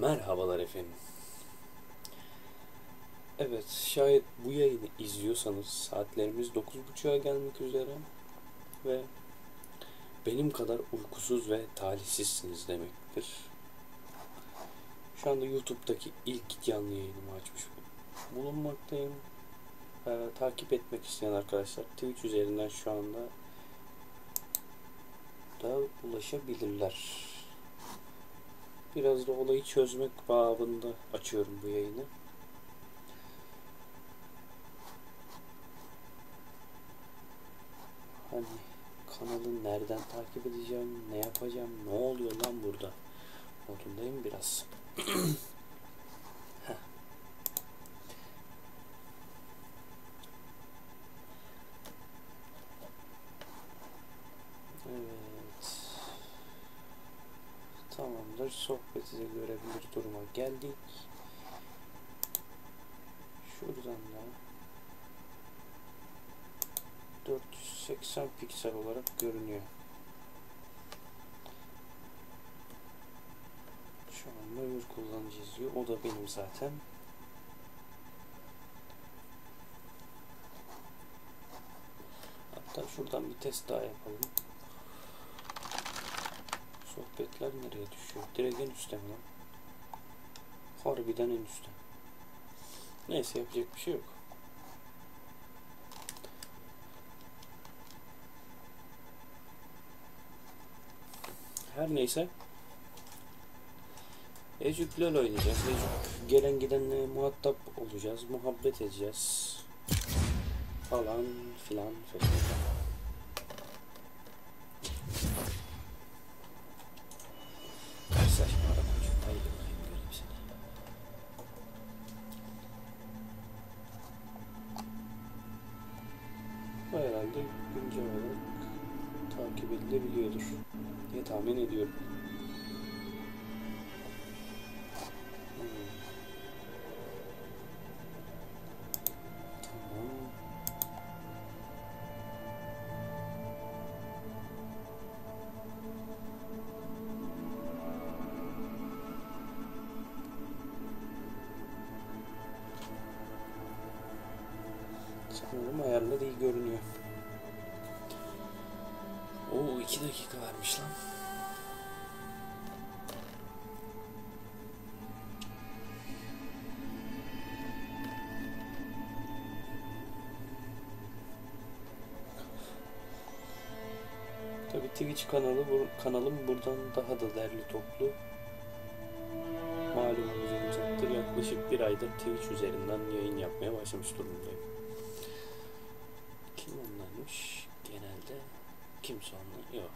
Merhabalar efendim. Evet, şayet bu yayını izliyorsanız saatlerimiz 9.30'a gelmek üzere ve benim kadar uykusuz ve talihsizsiniz demektir. Şu anda YouTube'daki ilk canlı yayınımı açmış bulunmaktayım. Ee, takip etmek isteyen arkadaşlar Twitch üzerinden şu anda da ulaşabilirler. Biraz da olayı çözmek babında açıyorum bu yayını. Hani kanalı nereden takip edeceğim, ne yapacağım, ne oluyor lan burada modundayım biraz. Heh. evet. Tamamdır. Sohbeti de görebilir duruma geldik. Şuradan da 480 piksel olarak görünüyor. Şu an öbür kullanıcı izliyor. O da benim zaten. Hatta şuradan bir test daha yapalım. Sohbetler nereye düşüyor? Direkt en üstte mi lan? Harbiden en üstte. Neyse yapacak bir şey yok. Her neyse. Ecük LoL oynayacağız. Ecük gelen gidenle muhatap olacağız. Muhabbet edeceğiz. Falan filan falan. Güncel olarak takip edilebiliyordur diye tahmin ediyorum. Twitch kanalı kanalım buradan daha da derli toplu. Malumunuz olacaktır. Yaklaşık bir aydır Twitch üzerinden yayın yapmaya başlamış durumdayım. Kim onlarmış? Genelde kimse onlar yok.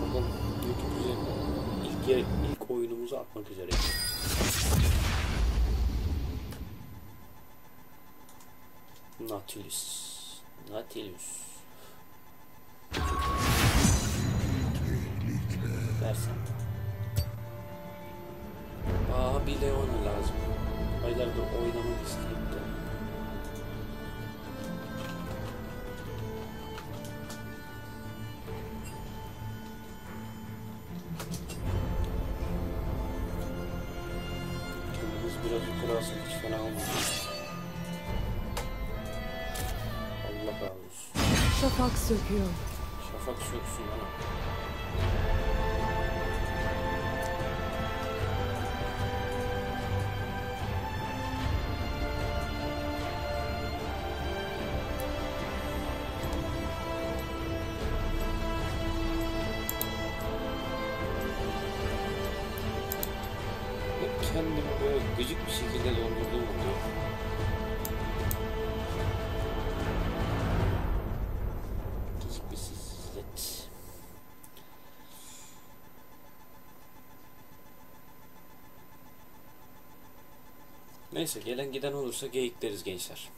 Bakalım YouTube üzerinden ilk, ilk oyunumuzu atmak üzere. Nautilus. Nautilus. Versen. Aa bir Leon lazım. Aylardır oynamak isteyip de. Şafak söküyor. Şafak söksün bana. Neyse gelen giden olursa geyik deriz gençler.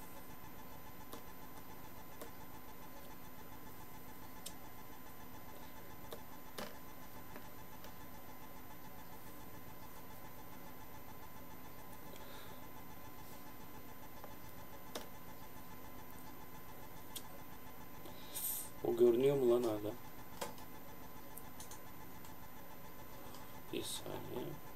görünüyor mu lan hala? Bir saniye.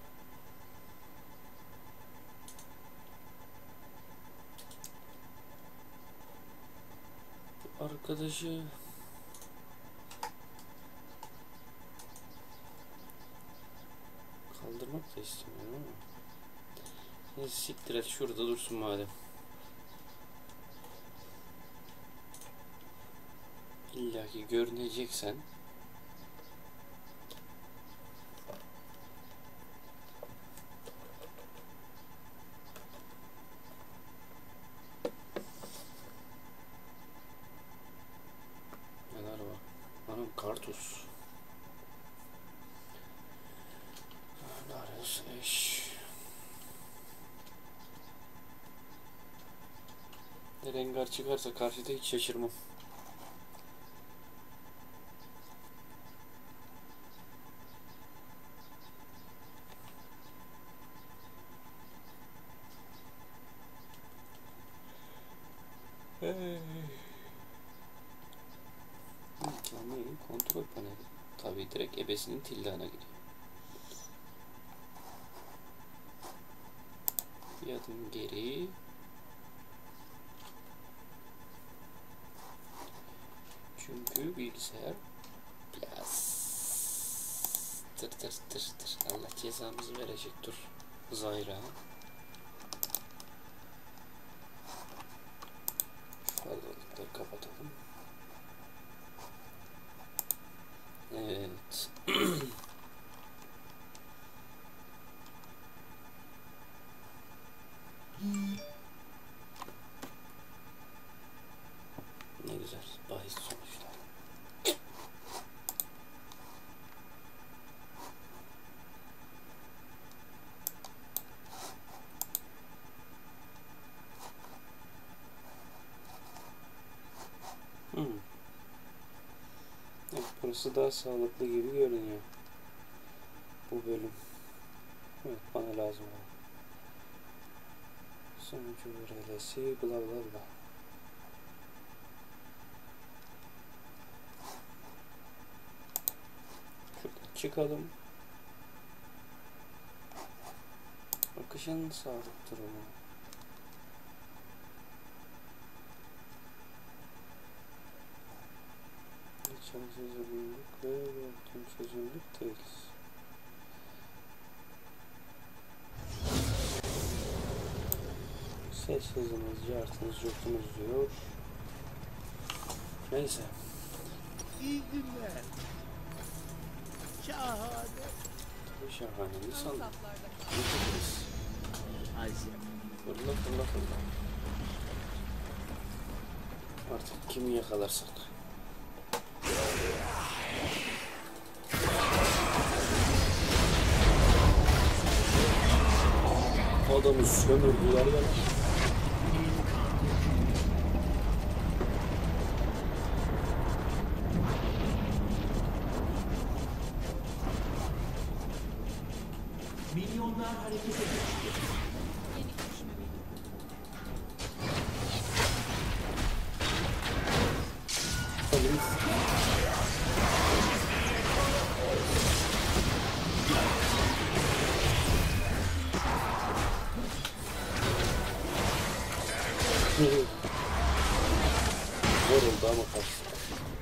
Bu Arkadaşı kaldırmak da istemiyorum ama. Neyse siktir et şurada dursun madem. İlla ki görüneceksen çıkarsa karşıda hiç şaşırmam. Hey. Kontrol paneli. Tabii direkt ebesinin tillana gidiyor. Bir adım geri. Bilgisayar biraz tır tır tır tır. Allah cezamızı verecek dur. Zayra. Fazlalıkları kapatalım. Evet. ne güzel. Bahis sonuçlar. Hmm. Evet, burası daha sağlıklı gibi görünüyor. Bu bölüm. Evet, bana lazım olan. Sonucu relesi bla bla bla. Şuradan çıkalım. Akışın sağlık durumu. Ses hızımız, cartımız, curtumuz diyor. Neyse. İyi günler. Şahane. Şahane. Saflarda kal. Nefes. Ayşe. Fırla fırla fırla. Artık kimi yakalarsak. Adamı sömürdüler ya. pour, pour,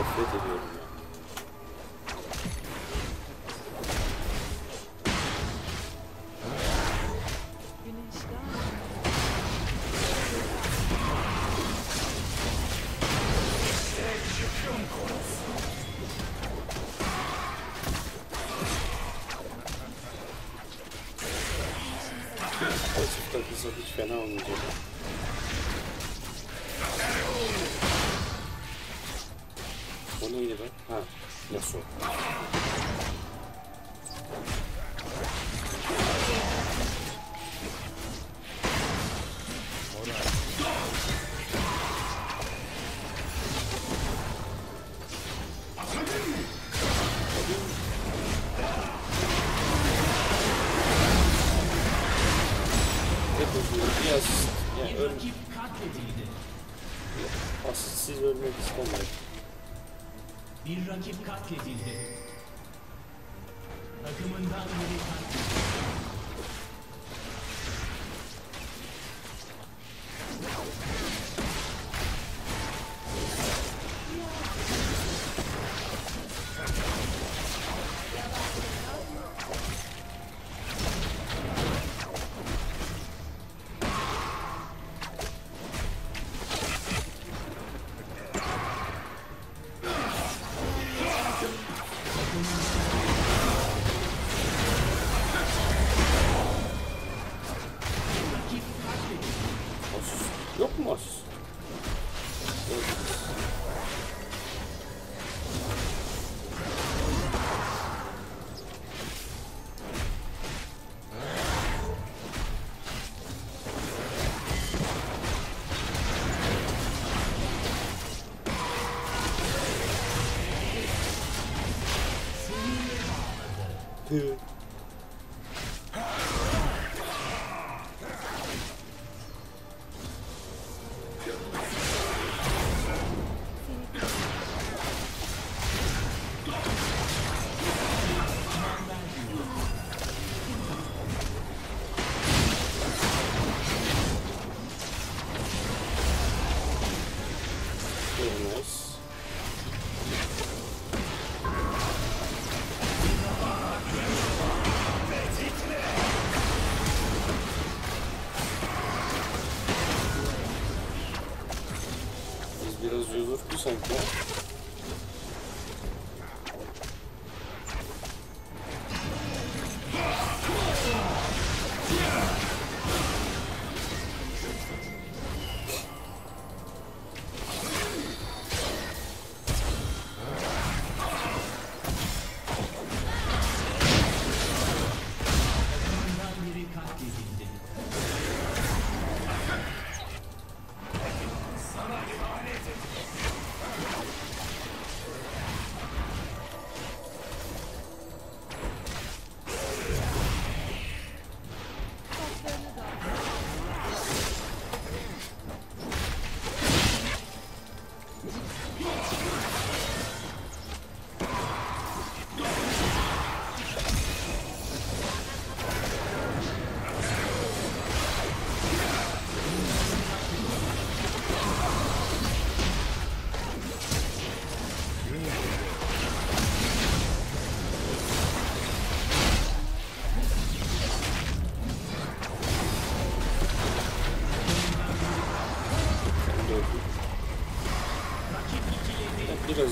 nefret ediyorum ya. Güneş daha Pasif takılsa hiç fena olmayacak. O neydi be? Ha, Yasuo. Hep özür Bir asist. Yani öl... Asistsiz ölmek istemiyorum. Bir rakip katledildi. Takımından biri katledildi.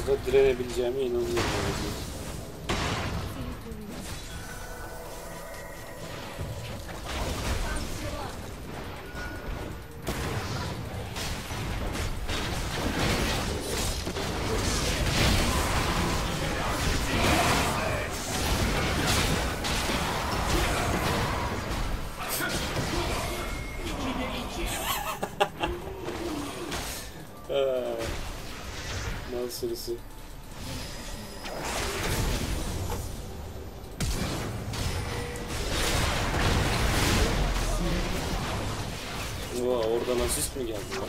Da direnebileceğime inanıyorum. Sırası. Vaa oradan asist mi geldi lan?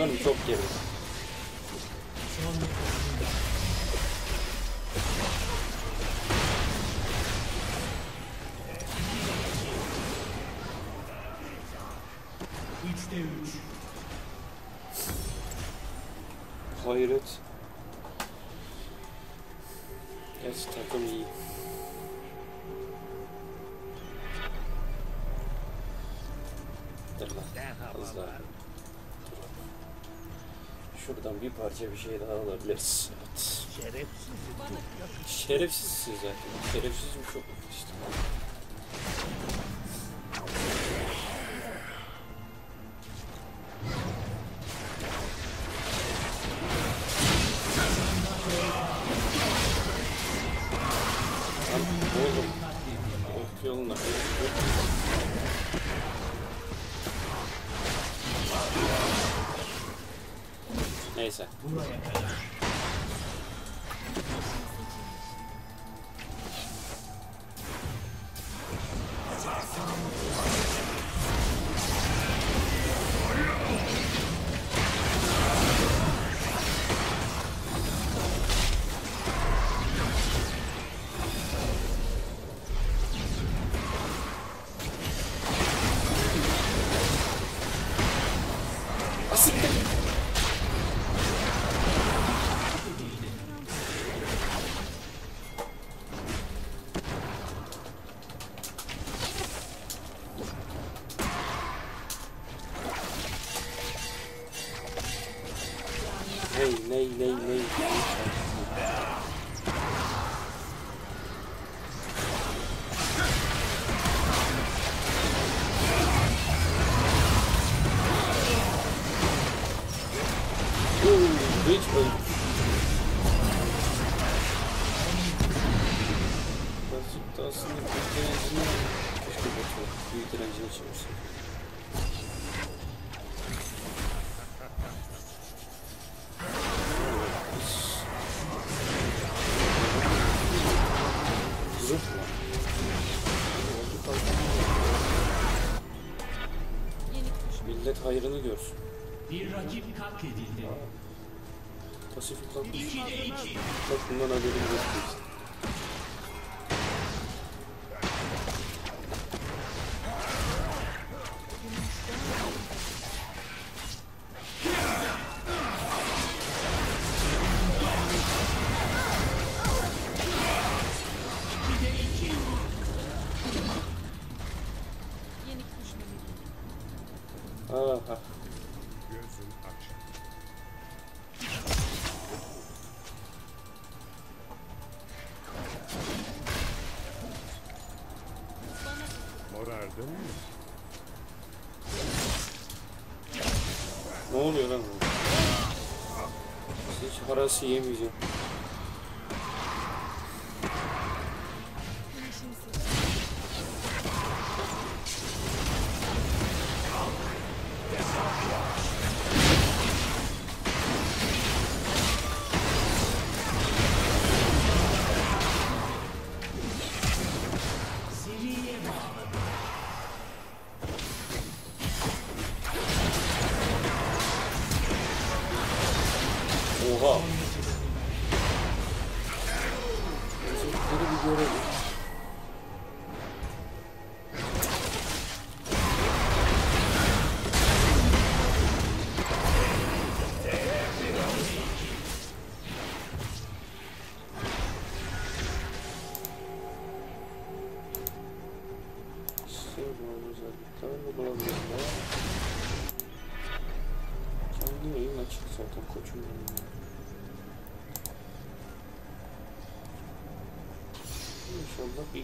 Sanırım çok geri. Şuradan bir şey daha alabiliriz. Evet. Şerefsiz. Şerefsizsin zaten. Şerefsizim çok işte. Neyse. Buraya kadar. Hayrını görsün. Bir rakip katledildi. Pasifik iki. Bak bundan haberim yoktu Aha. Gözün. Bana Morardın mı? Ne oluyor lan? Hiç parası yemeyeceğim.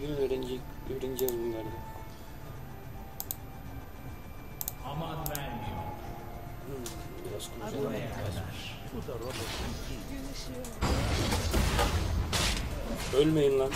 Gün öğrenecek, öğreneceğiz bunları. Aman vermiyor. Hmm, biraz konuşalım. Bu da robotun. Ölmeyin lan.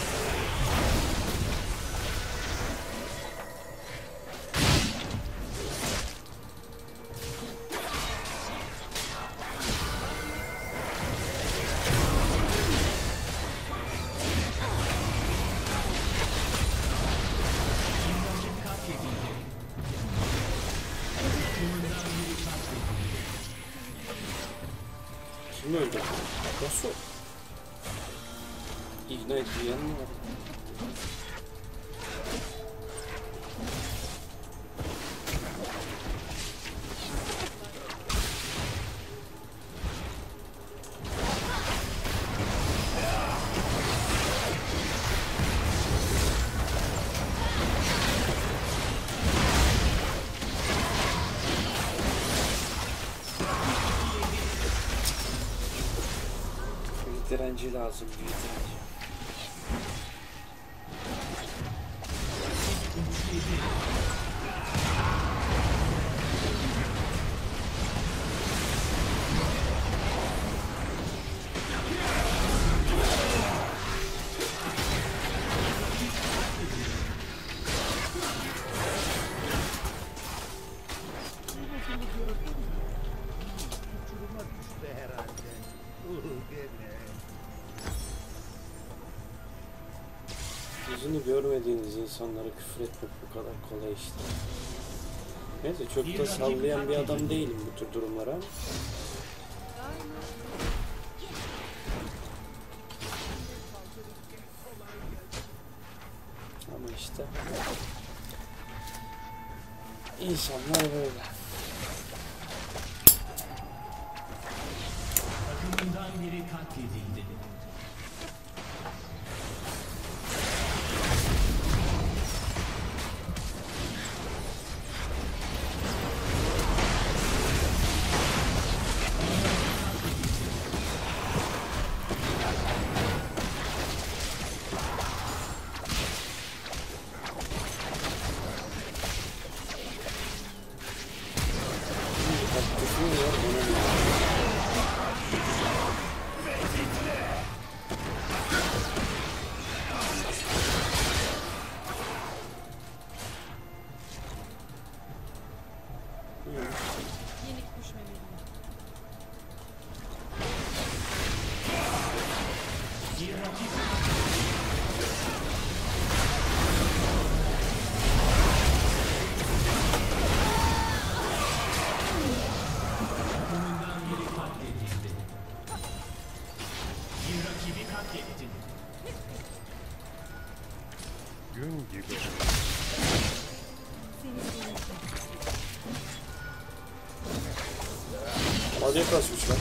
Ну и так. Бросок. И найден. Direnci lazım, Yüzünü görmediğiniz insanlara küfür etmek bu kadar kolay işte. Neyse çok da sallayan bir adam değilim bu tür durumlara. Hadi kasmış lan.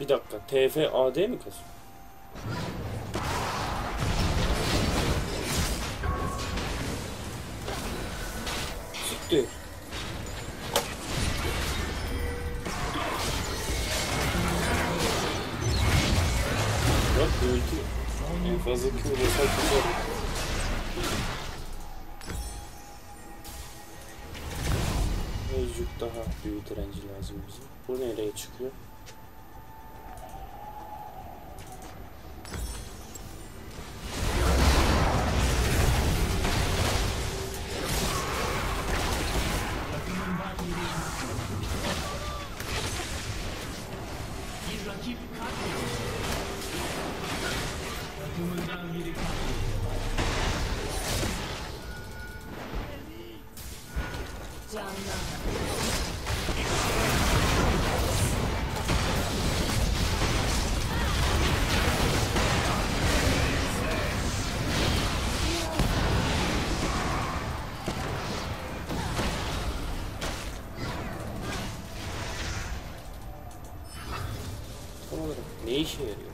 Bir dakika. TF AD mi kasıyor? Fazla Q basar tutar. Mevcut daha büyük direnci lazım bize. Bu nereye çıkıyor? Ne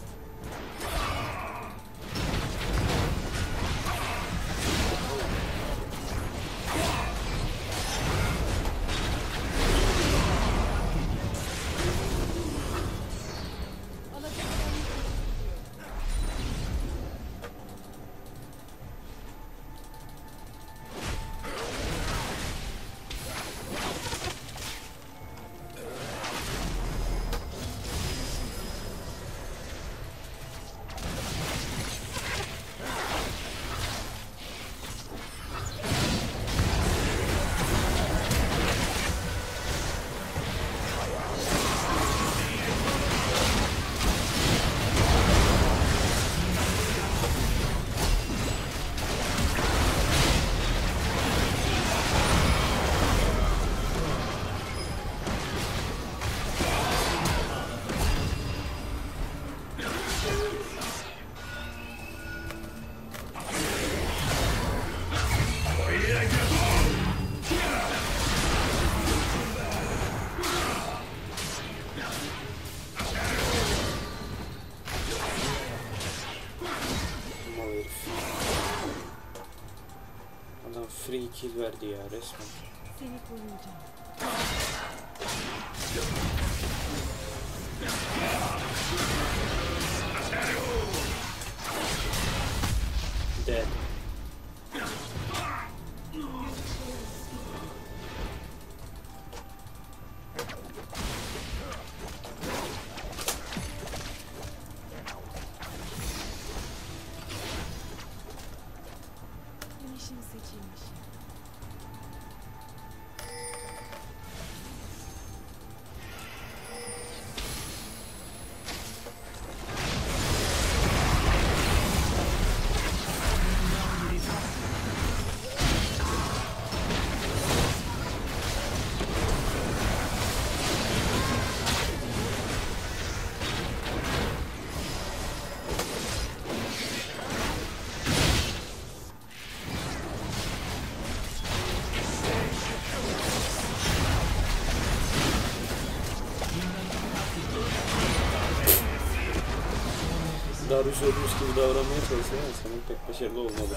ჩიზვერდი არის Darius Özmüş gibi davranmaya çalışıyor ama sanırım pek başarılı olmadı.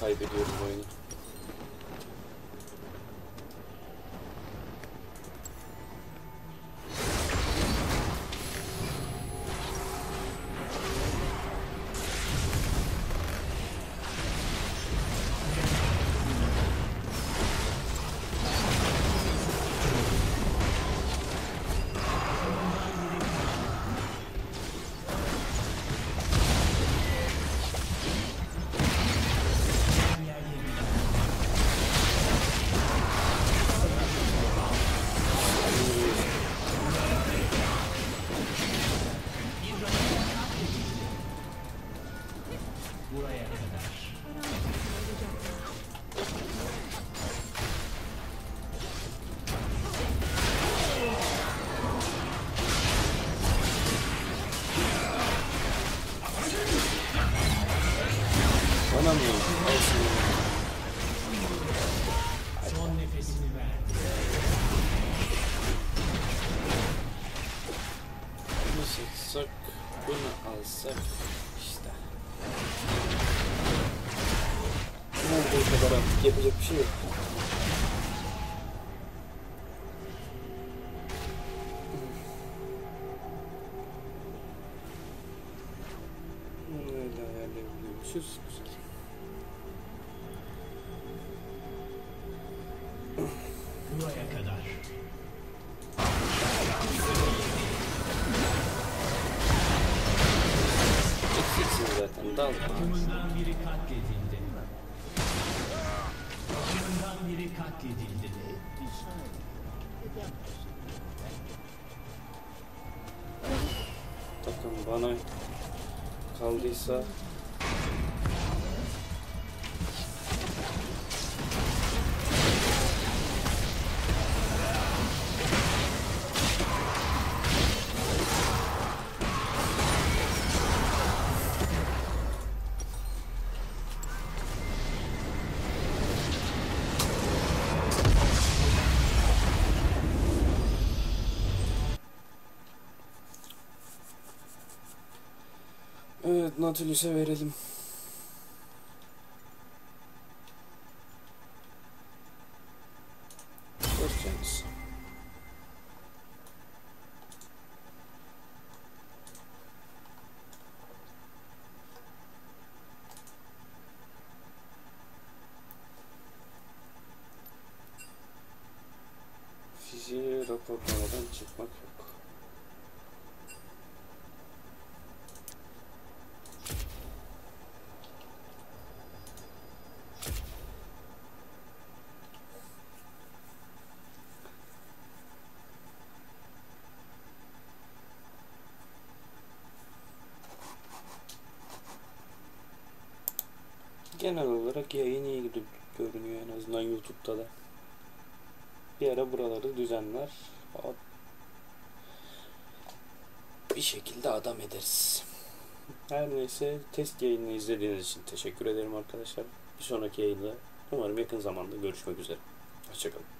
kaybediyorum oyunu. görüşürüz. Buraya kadar. Eksiksin zaten. Dal. Takımından biri katledildi. Takımından biri katledildi. Takım bana kaldıysa Nautilus'e verelim. Göreceğiz. Fiziği raporlamadan çıkmak yok. Olarak yayın iyi gidiyor görünüyor en azından YouTube'da da. Bir ara buraları düzenler. Bir şekilde adam ederiz. Her neyse test yayını izlediğiniz için teşekkür ederim arkadaşlar. Bir sonraki yayında umarım yakın zamanda görüşmek üzere. Hoşçakalın.